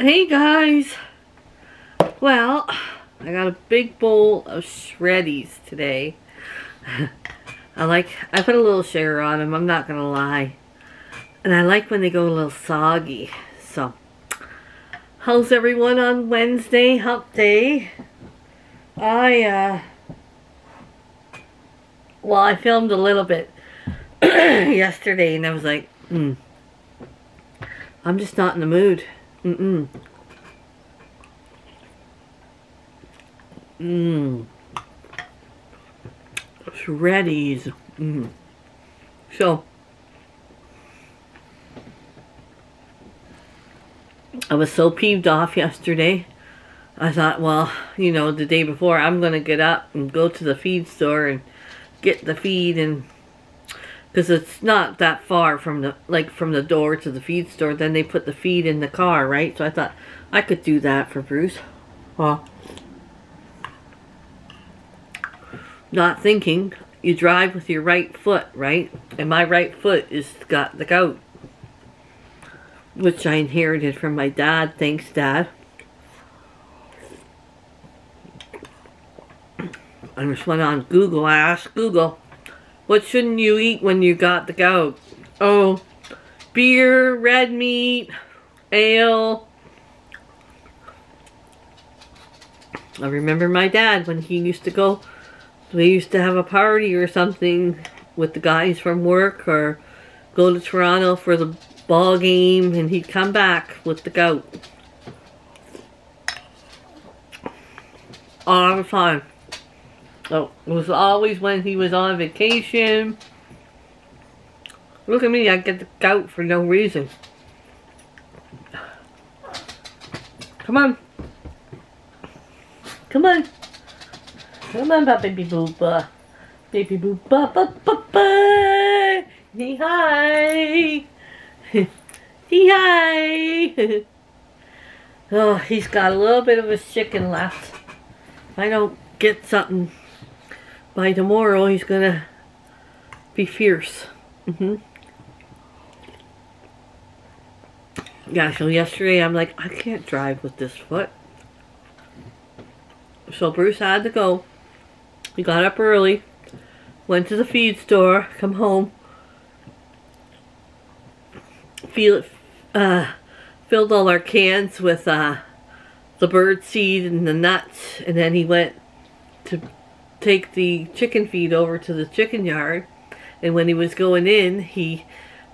Hey guys! Well, I got a big bowl of shreddies today. I like, I put a little sugar on them, I'm not gonna lie. And I like when they go a little soggy. So, how's everyone on Wednesday, hump day? I, uh, well, I filmed a little bit yesterday and I was like, hmm, I'm just not in the mood. Mm-mm. Mmm. Shreddies. Mm. So, I was so peeved off yesterday. I thought, well, you know, the day before, I'm going to get up and go to the feed store and get the feed and because it's not that far from the like from the door to the feed store. Then they put the feed in the car right? So I thought I could do that for Bruce. Well not thinking. You drive with your right foot right? And my right foot is got the gout which I inherited from my dad. Thanks dad. I just went on Google. I asked Google what shouldn't you eat when you got the gout? Oh, beer, red meat, ale. I remember my dad when he used to go, we used to have a party or something with the guys from work or go to Toronto for the ball game and he'd come back with the gout. All the time. Oh, it was always when he was on vacation. Look at me, I get the gout for no reason. Come on. Come on. Come on, baby booba. Baby booba, ba, ba, ba. Say hi. Say hi. oh, he's got a little bit of his chicken left. If I don't get something by tomorrow he's gonna be fierce. Mm hmm Yeah, so yesterday I'm like, I can't drive with this foot. So Bruce had to go. He got up early, went to the feed store, come home, feel uh, filled all our cans with uh, the bird seed and the nuts, and then he went to take the chicken feed over to the chicken yard. And when he was going in, he,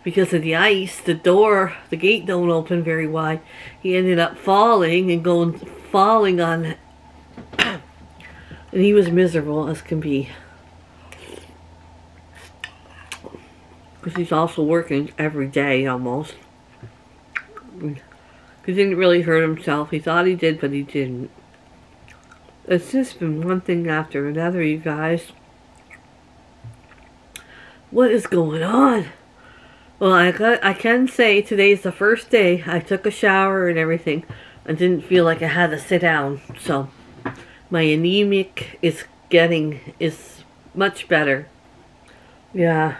because of the ice, the door, the gate don't open very wide. He ended up falling and going, falling on, and he was miserable as can be. Because he's also working every day almost. He didn't really hurt himself. He thought he did, but he didn't. It's just been one thing after another, you guys. What is going on? Well, I, got, I can say today's the first day I took a shower and everything. I didn't feel like I had to sit down. So, my anemic is getting, is much better. Yeah,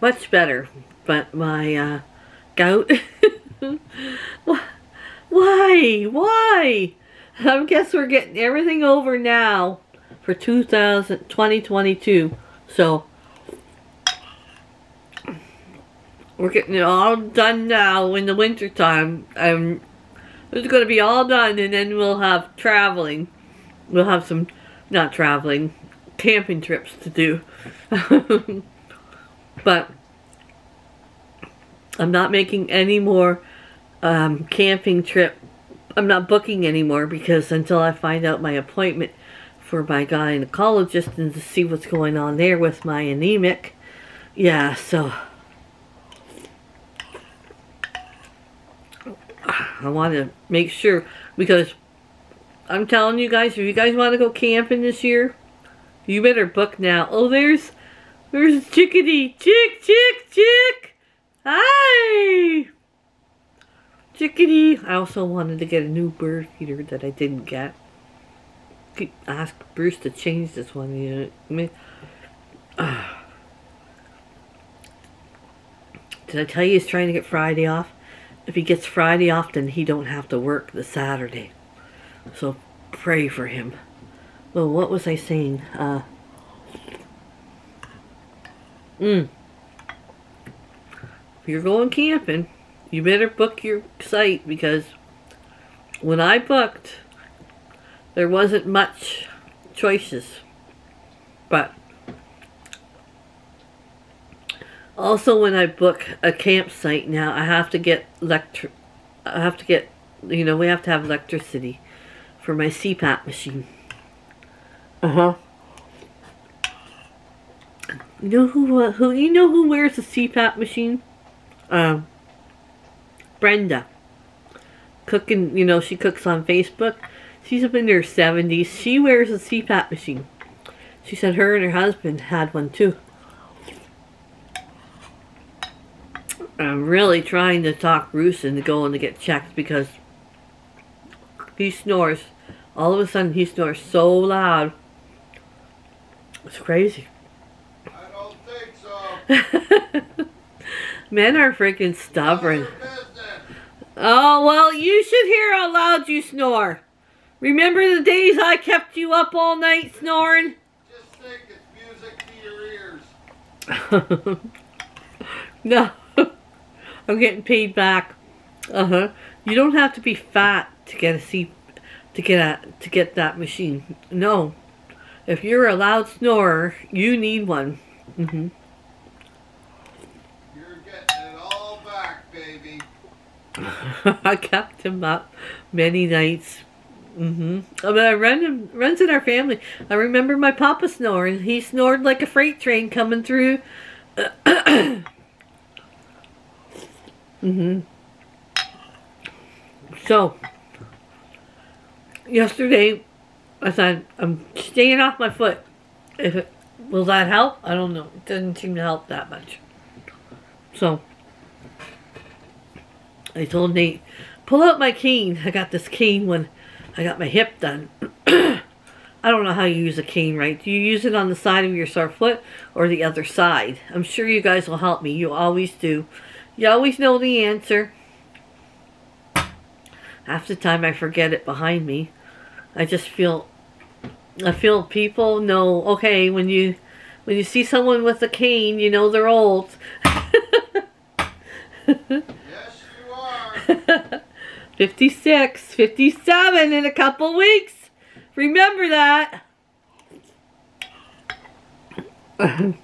much better. But my uh, gout, why? Why? I guess we're getting everything over now for 2000, 2022. So, we're getting it all done now in the winter time. Um, it's going to be all done and then we'll have traveling. We'll have some, not traveling, camping trips to do. but, I'm not making any more um, camping trip I'm not booking anymore because until I find out my appointment for my gynecologist and to see what's going on there with my anemic. Yeah, so I want to make sure because I'm telling you guys, if you guys want to go camping this year, you better book now. Oh, there's there's Chickadee. Chick, chick, chick. Hi. Chickadee! I also wanted to get a new bird feeder that I didn't get. Ask Bruce to change this one. You know, I mean, uh, did I tell you he's trying to get Friday off? if he gets Friday off, then he don't have to work the Saturday. So pray for him. Well, what was I saying? Uh, mm. If you're going camping, you better book your site because when I booked, there wasn't much choices. But also when I book a campsite now, I have to get electric. I have to get, you know, we have to have electricity for my CPAP machine. Uh huh. You know who uh, who you know who wears a CPAP machine? Um, Brenda. Cooking, you know, she cooks on Facebook. She's up in her 70s. She wears a CPAP machine. She said her and her husband had one too. I'm really trying to talk Bruce into going to get checked because he snores. All of a sudden he snores so loud. It's crazy. I don't think so. Men are freaking stubborn. None of your business. Oh, well, you should hear how loud you snore. Remember the days I kept you up all night snoring? Just think it's music to your ears. no. I'm getting paid back. Uh-huh. You don't have to be fat to get a C to get a to get that machine. No. If you're a loud snorer, you need one. Mhm. I kept him up many nights. Mm-hmm. Mean, I run him, runs in our family. I remember my papa snoring. He snored like a freight train coming through. mm-hmm. So, yesterday, I said, I'm staying off my foot. If it, will that help? I don't know. It doesn't seem to help that much. So, I told Nate, pull out my cane. I got this cane when I got my hip done. I don't know how you use a cane right. Do you use it on the side of your sore foot or the other side? I'm sure you guys will help me. You always do. You always know the answer. Half the time I forget it behind me. I just feel I feel people know okay when you when you see someone with a cane, you know they're old. Yes, 56, 57 in a couple weeks. Remember that.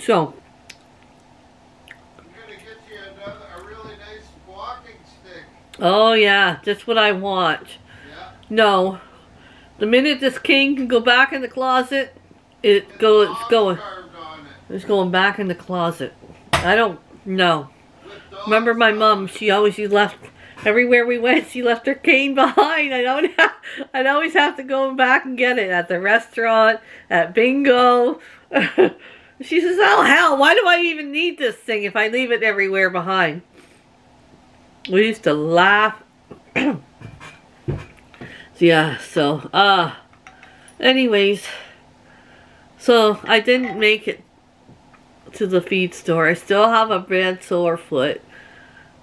so, I'm gonna get you another, a really nice walking stick. oh yeah, just what I want. Yeah. No, the minute this king can go back in the closet, it It's go, it's going, it. It's going back in the closet. I don't know. Remember my mom, she always she left everywhere we went, she left her cane behind. I don't have, I'd always have to go back and get it at the restaurant, at bingo. she says, Oh hell, why do I even need this thing if I leave it everywhere behind? We used to laugh. yeah, so uh anyways. So I didn't make it to the feed store. I still have a bad sore foot.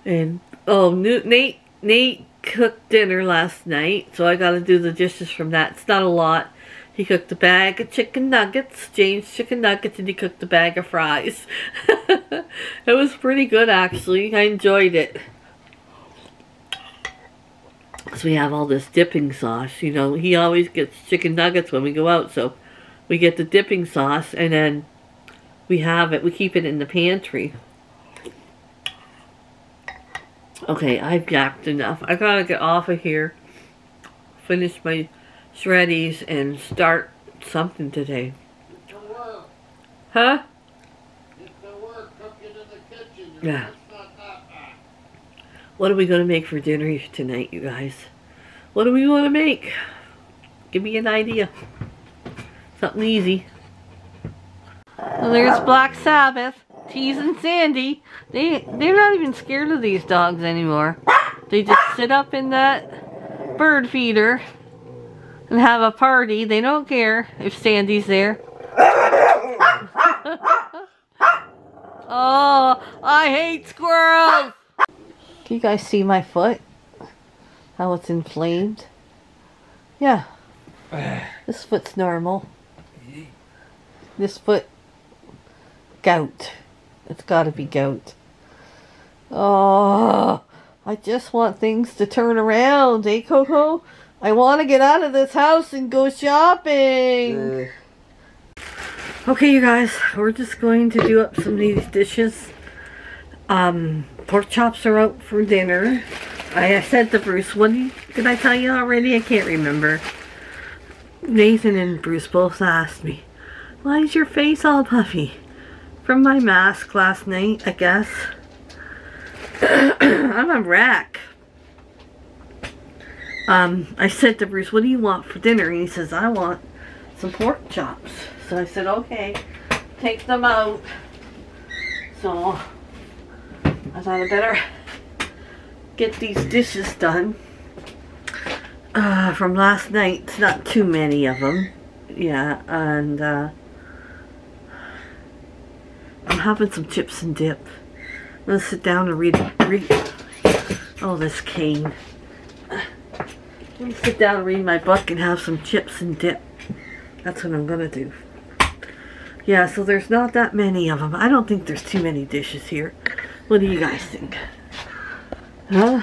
And oh, Nate Nate cooked dinner last night, so I got to do the dishes from that. It's not a lot. He cooked a bag of chicken nuggets, Janes chicken nuggets, and he cooked a bag of fries. it was pretty good actually. I enjoyed it. Because we have all this dipping sauce, you know. He always gets chicken nuggets when we go out, so we get the dipping sauce and then we have it. We keep it in the pantry. Okay, I've yacked enough. I gotta get off of here. Finish my shreddies and start something today. To. Huh? To. Yeah. What are we gonna make for dinner tonight, you guys? What do we want to make? Give me an idea. Something easy. There's Black Sabbath, Tease and Sandy. They they're not even scared of these dogs anymore. They just sit up in that bird feeder and have a party. They don't care if Sandy's there. Oh, I hate squirrels. Can you guys see my foot? How it's inflamed? Yeah. This foot's normal. This foot, gout. It's gotta be gout. Oh, I just want things to turn around, eh, Coco? I want to get out of this house and go shopping. Okay, you guys, we're just going to do up some of these dishes. Um, pork chops are out for dinner. I said to Bruce, what did I tell you already? I can't remember. Nathan and Bruce both asked me, why is your face all puffy? From my mask last night, I guess. I'm a wreck. Um, I said to Bruce, what do you want for dinner? And he says, I want some pork chops. So I said, okay, take them out. So I thought I better get these dishes done uh, from last night. Not too many of them. Yeah, and uh, Having some chips and dip. I'm gonna sit down and read, read this cane. I'm gonna sit down and read my book and have some chips and dip. That's what I'm gonna do. Yeah, so there's not that many of them. I don't think there's too many dishes here. What do you guys think? Huh?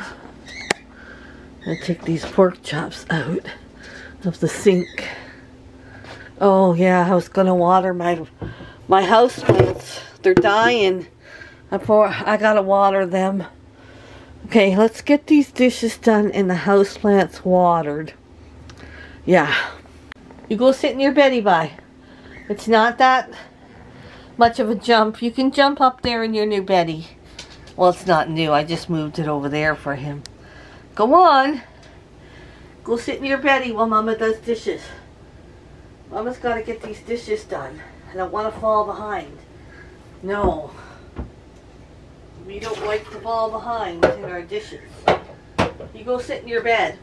I take these pork chops out of the sink. Oh yeah, I was gonna water my my house plants. They're dying. I pour I gotta water them. Okay, let's get these dishes done and the houseplants watered. Yeah. You go sit in your beddy by. It's not that much of a jump. You can jump up there in your new beddy. Well, it's not new. I just moved it over there for him. Go on. Go sit in your beddy while Mama does dishes. Mama's got to get these dishes done. I don't want to fall behind. No. We don't like to fall behind in our dishes. You go sit in your bed.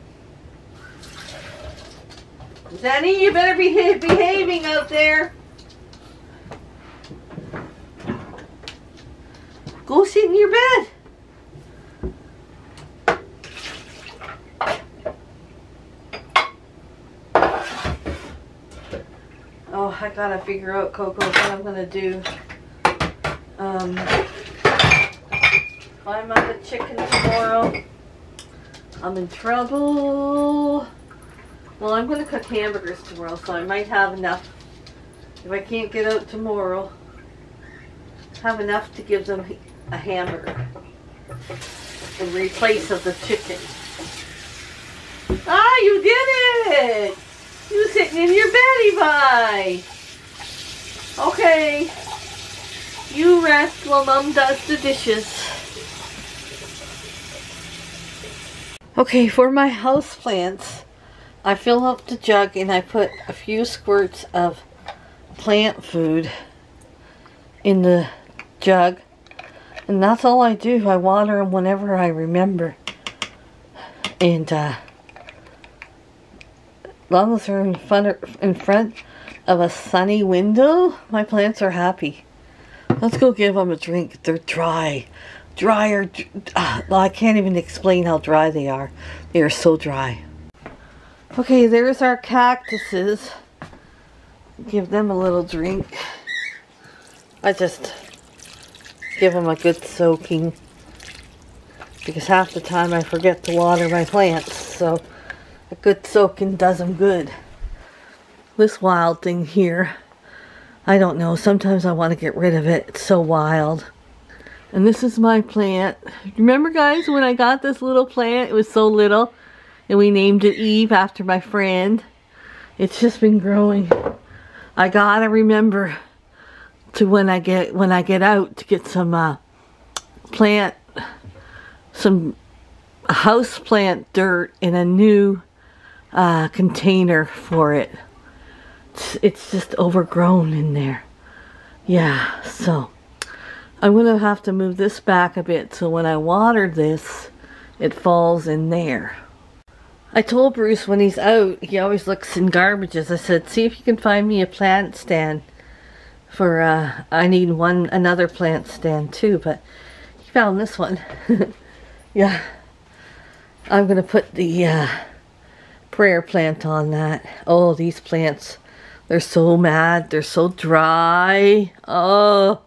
Zenny, you better be behaving out there. Go sit in your bed. Oh, I gotta figure out, Coco, what I'm gonna do. Um, if I'm out of chicken tomorrow, I'm in trouble. Well, I'm going to cook hamburgers tomorrow, so I might have enough. If I can't get out tomorrow, have enough to give them a hamburger in replace of the chicken. Ah, you did it! You sitting in your beddy bye. Okay. You rest while mom does the dishes. Okay, for my house plants, I fill up the jug and I put a few squirts of plant food in the jug. And that's all I do. I water them whenever I remember. And uh, long as they're in front, of, in front of a sunny window, my plants are happy. Let's go give them a drink. They're dry. Drier. Ah, well, I can't even explain how dry they are. They are so dry. Okay, there's our cactuses. Give them a little drink. I just give them a good soaking. Because half the time I forget to water my plants. So a good soaking does them good. This wild thing here. I don't know. Sometimes I want to get rid of it. It's so wild. And this is my plant. Remember guys when I got this little plant? It was so little. And we named it Eve after my friend. It's just been growing. I gotta remember to when I get when I get out to get some uh, plant some house plant dirt in a new uh, container for it. It's, just overgrown in there. Yeah, so I'm to have to move this back a bit so when I water this, it falls in there. I told Bruce when he's out, he always looks in garbages. I said, see if you can find me a plant stand for uh, I need one another plant stand too, but he found this one. yeah, I'm gonna put the uh, prayer plant on that. Oh, these plants, they're so mad. They're so dry. Oh,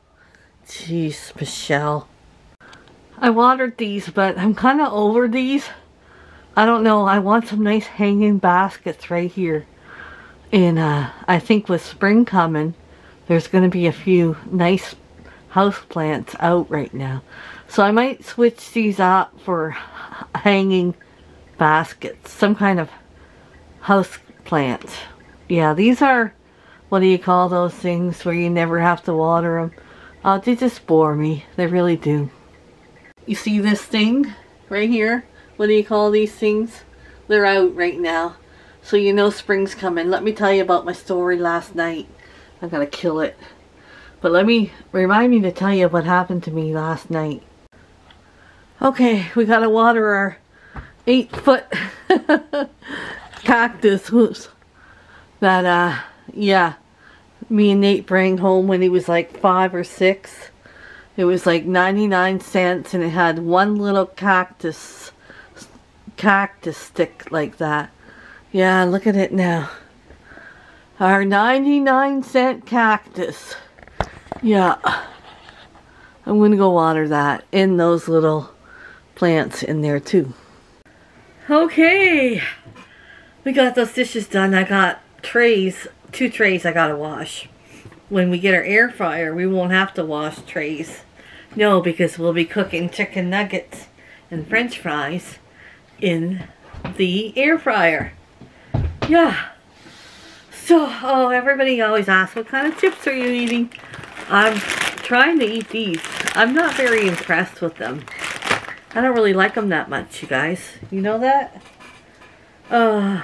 jeez, Michelle. I watered these, but I'm kind of over these. I don't know. I want some nice hanging baskets right here. And uh, I think with spring coming, there's going to be a few nice house plants out right now. So I might switch these up for hanging baskets. Some kind of house plant. Yeah, these are, what do you call those things where you never have to water them? Uh, they just bore me. They really do. You see this thing right here? What do you call these things? They're out right now. So you know spring's coming. Let me tell you about my story last night. I'm gonna kill it. But let me, remind me to tell you what happened to me last night. Okay, we gotta water our eight foot cactus whoops, that uh yeah me and Nate bring home when he was like five or six. It was like 99 cents and it had one little cactus cactus stick like that. Yeah look at it now. Our 99 cent cactus. Yeah. I'm gonna go water that in those little plants in there too. Okay, we got those dishes done. I got trays, two trays I gotta wash. When we get our air fryer, we won't have to wash trays. No, because we'll be cooking chicken nuggets and french fries in the air fryer. Yeah. So, oh, everybody always asks, what kind of chips are you eating? I'm trying to eat these. I'm not very impressed with them. I don't really like them that much, you guys. You know that? Uh,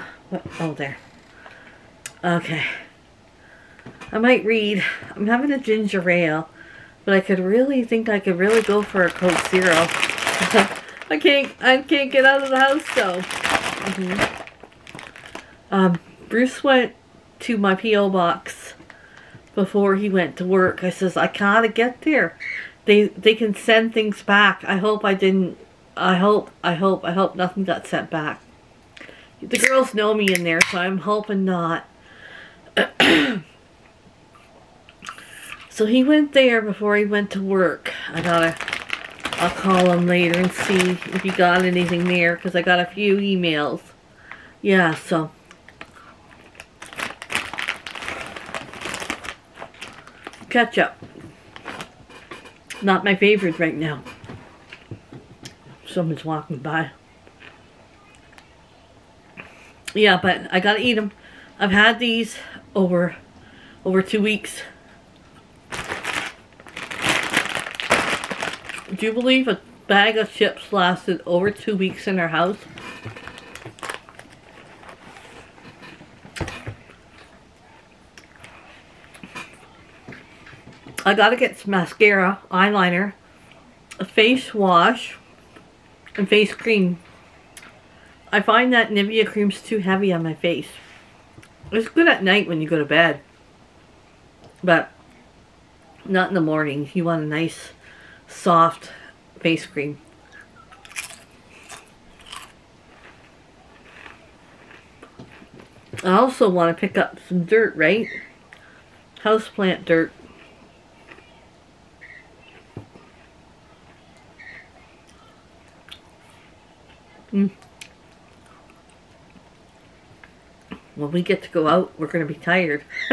oh, there. Okay. I might read. I'm having a ginger ale, but I could really think I could really go for a Coke Zero. I can't. I can't get out of the house though. Mm -hmm. Um, Bruce went to my PO box before he went to work. I says I gotta get there they they can send things back. I hope I didn't. I hope I hope I hope nothing got sent back. The girls know me in there, so I'm hoping not. So he went there before he went to work. I gotta. I'll call him later and see if he got anything there because I got a few emails. Yeah, so. Ketchup. Not my favorite right now. Someone's walking by. Yeah, but I gotta eat them. I've had these over over two weeks. Do you believe a bag of chips lasted over two weeks in our house? I gotta get some mascara, eyeliner, a face wash, and face cream. I find that Nivea cream's too heavy on my face. It's good at night when you go to bed. But not in the morning. You want a nice, soft face cream. I also want to pick up some dirt, right? Houseplant dirt. Mm. When we get to go out, we're going to be tired.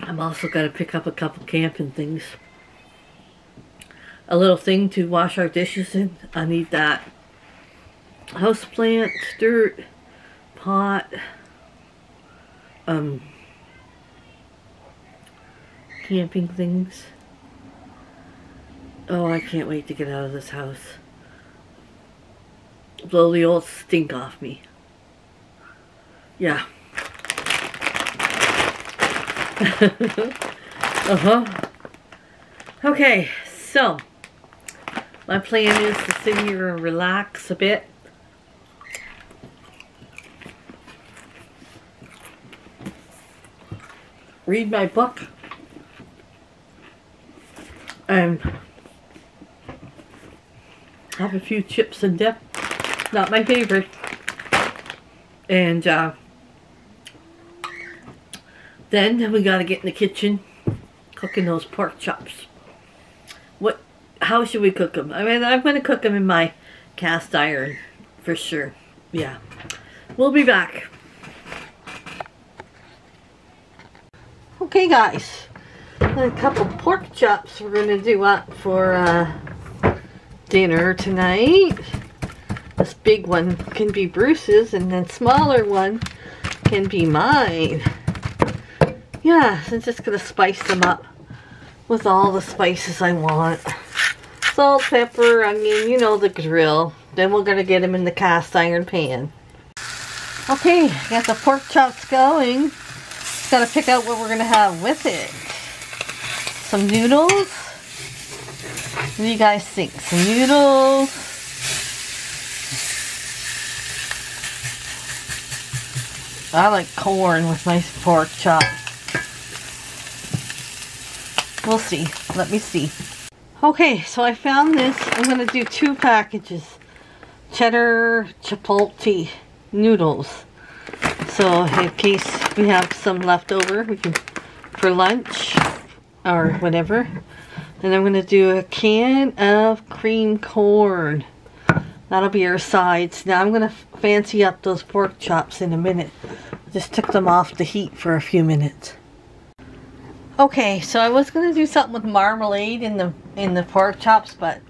I'm also going to pick up a couple camping things. A little thing to wash our dishes in. I need that. House plant, dirt, pot, um, camping things. Oh, I can't wait to get out of this house. Blow the old stink off me. Yeah. uh-huh. Okay, so my plan is to sit here and relax a bit. read my book. And have a few chips and dip. Not my favorite. And uh, then we gotta get in the kitchen cooking those pork chops. What? How should we cook them? I mean, I'm gonna cook them in my cast iron for sure. Yeah. We'll be back. Okay, guys. A couple pork chops we're gonna do up for uh, dinner tonight. This big one can be Bruce's, and the smaller one can be mine. Yeah, I'm just gonna spice them up with all the spices I want. Salt, pepper, onion, you know the drill. Then we're gonna get them in the cast iron pan. Okay, got the pork chops going. Gotta pick out what we're gonna have with it. Some noodles. What do you guys think? Some noodles. I like corn with my pork chops. We'll see. Let me see. Okay, so I found this. I'm going to do two packages. Cheddar chipotle noodles. So in case we have some left over, we can for lunch or whatever. And I'm going to do a can of cream corn. That'll be our sides. Now I'm going to fancy up those pork chops in a minute. Just took them off the heat for a few minutes. Okay, so I was going to do something with marmalade in the in the pork chops, but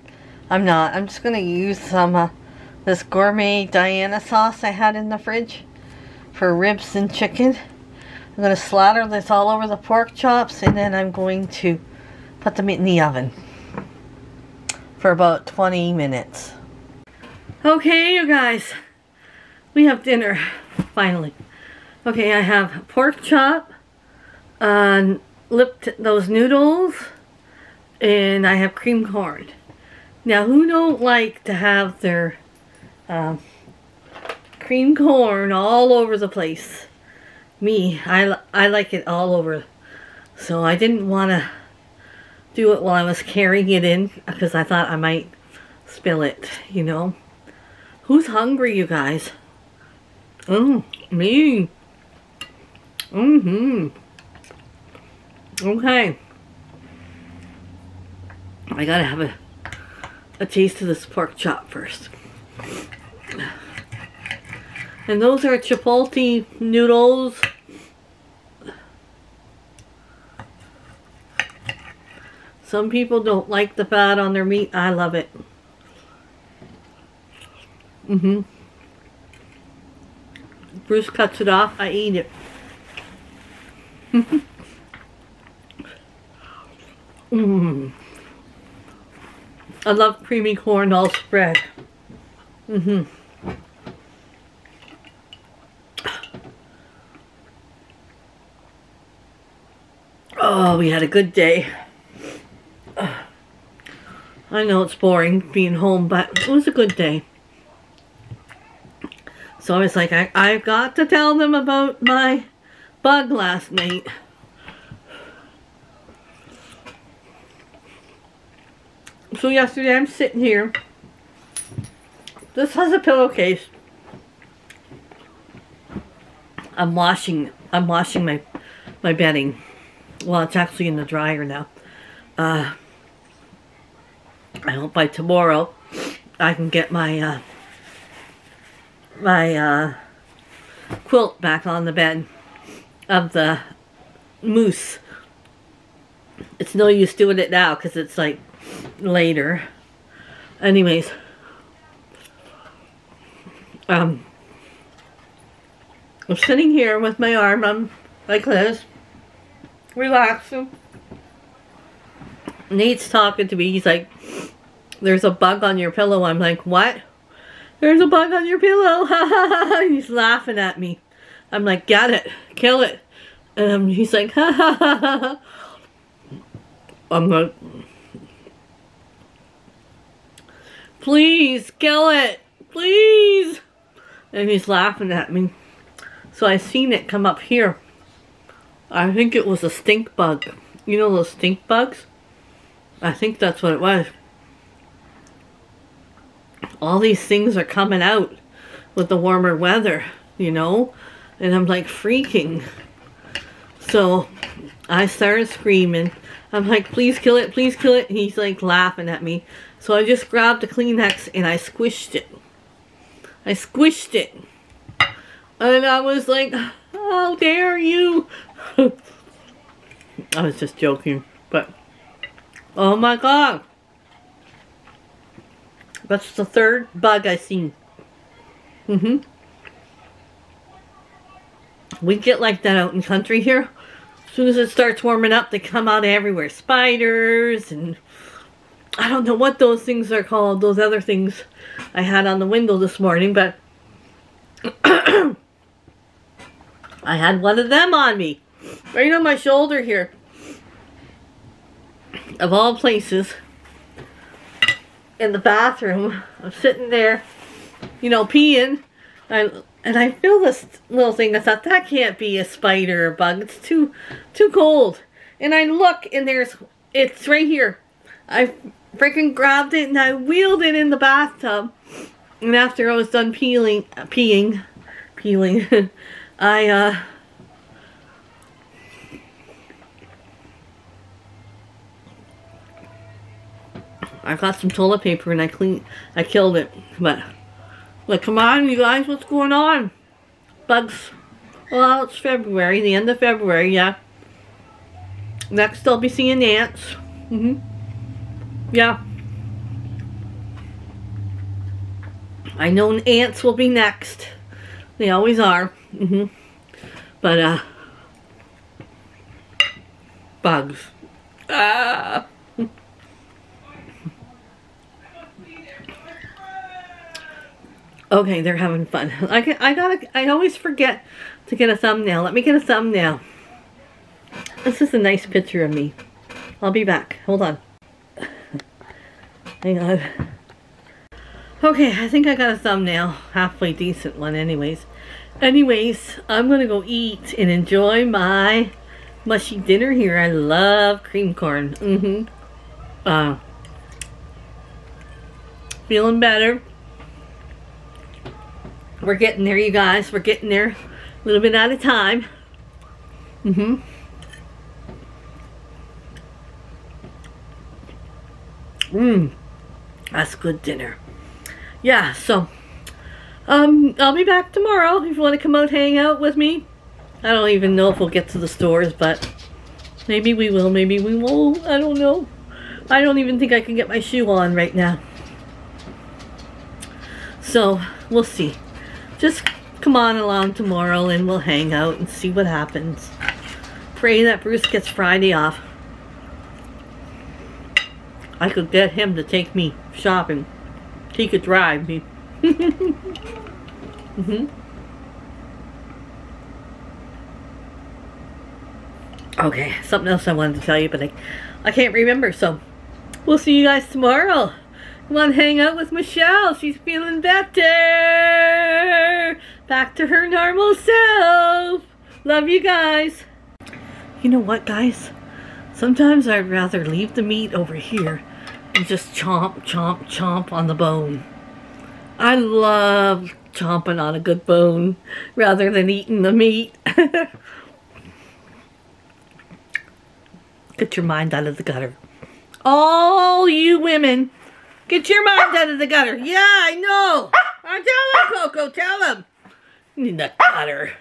I'm not. I'm just going to use some uh, this gourmet Diana sauce I had in the fridge for ribs and chicken. I'm going to slather this all over the pork chops and then I'm going to put them in the oven for about 20 minutes. Okay, you guys, we have dinner, finally. Okay, I have pork chop, uh, lipped those noodles, and I have cream corn. Now, who don't like to have their uh, cream corn all over the place? Me, I, I like it all over. So I didn't want to do it while I was carrying it in because I thought I might spill it, you know. Who's hungry, you guys? Oh, me. Mm-hmm. Okay. I gotta have a, a taste of this pork chop first. And those are chipotle noodles. Some people don't like the fat on their meat. I love it. Mm-hmm. Bruce cuts it off. I eat it. mm. I love creamy corn all spread. Mm-hmm. Oh, we had a good day. I know it's boring being home, but it was a good day. So I was like, I, I've got to tell them about my bug last night. So yesterday I'm sitting here. This has a pillowcase. I'm washing I'm washing my my bedding. Well it's actually in the dryer now. Uh I hope by tomorrow I can get my uh my uh quilt back on the bed of the moose. It's no use doing it now because it's like later. Anyways. Um, I'm sitting here with my arm on like this. Relaxing. Nate's talking to me. He's like, there's a bug on your pillow. I'm like, what? There's a bug on your pillow. He's laughing at me. I'm like, get it. Kill it. And he's like, ha ha ha ha. I'm like, please kill it. Please. And he's laughing at me. So I seen it come up here. I think it was a stink bug. You know those stink bugs? I think that's what it was. All these things are coming out with the warmer weather, you know? And I'm like freaking. So I started screaming. I'm like, please kill it, please kill it. And he's like laughing at me. So I just grabbed a Kleenex and I squished it. I squished it. And I was like, how dare you? I was just joking, but oh my god. That's the third bug I seen. Mm-hmm. We get like that out in country here. As soon as it starts warming up, they come out everywhere. Spiders and I don't know what those things are called. Those other things I had on the window this morning, but I had one of them on me. Right on my shoulder here. Of all places. In the bathroom. I'm sitting there, you know, peeing. And, and I feel this little thing. I thought, that can't be a spider or bug. It's too, too cold. And I look and there's, it's right here. I freaking grabbed it and I wheeled it in the bathtub. And after I was done peeling, peeing, peeling, I, uh, I got some toilet paper and I clean, I killed it. But, like, come on, you guys, what's going on? Bugs. Well, it's February, the end of February, yeah. Next, I'll be seeing ants. Mm-hmm. Yeah. I know ants will be next. They always are. Mm-hmm. But, uh, bugs. Ah. Okay, they're having fun. I, can, I gotta, I always forget to get a thumbnail. Let me get a thumbnail. This is a nice picture of me. I'll be back. Hold on. Hang on. Okay, I think I got a thumbnail. Halfway decent one anyways. Anyways, I'm gonna go eat and enjoy my mushy dinner here. I love cream corn. Mm-hmm. Uh, feeling better. We're getting there, you guys. We're getting there. A little bit at a time. Mm-hmm. Mmm. That's good dinner. Yeah, so um I'll be back tomorrow if you want to come out hang out with me. I don't even know if we'll get to the stores, but maybe we will, maybe we won't. I don't know. I don't even think I can get my shoe on right now. So, we'll see. Just come on along tomorrow and we'll hang out and see what happens. Pray that Bruce gets Friday off. I could get him to take me shopping. He could drive me. mm-hmm. Okay, something else I wanted to tell you, but I, I can't remember, so we'll see you guys tomorrow. Come on, hang out with Michelle. She's feeling better. Back to her normal self. Love you guys. You know what, guys? Sometimes I'd rather leave the meat over here and just chomp, chomp, chomp on the bone. I love chomping on a good bone rather than eating the meat. Get your mind out of the gutter. All you women Get your mind out of the gutter. Yeah, I know. I tell him, Coco. Tell him. In the gutter.